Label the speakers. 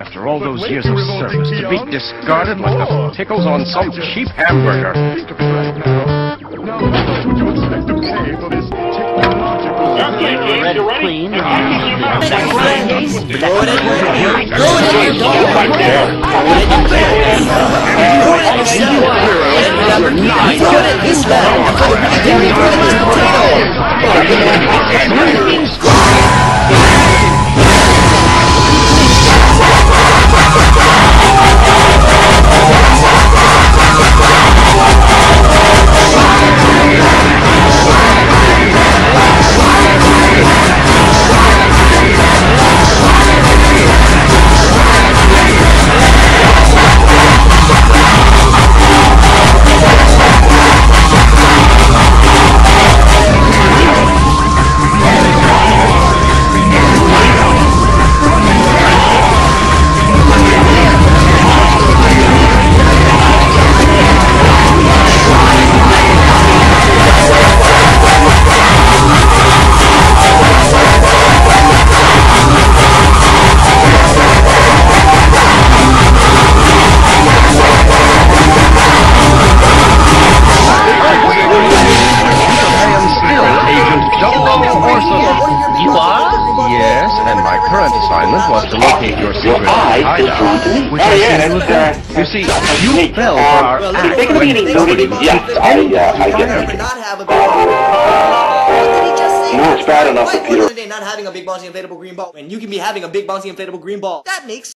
Speaker 1: After all those years of service, to be discarded like the pickles on some cheap hamburger.
Speaker 2: Think
Speaker 1: and my current assignment was to locate your secret hideout, which I think was there. You see, you fell for our act when somebody was
Speaker 3: Yeah, I, I get
Speaker 4: Why not have a big What did he just say?
Speaker 3: No, it's bad enough
Speaker 4: Why
Speaker 3: that Peter-
Speaker 4: not having a big bouncy inflatable green ball? When you can be having a big bouncy inflatable green ball? That makes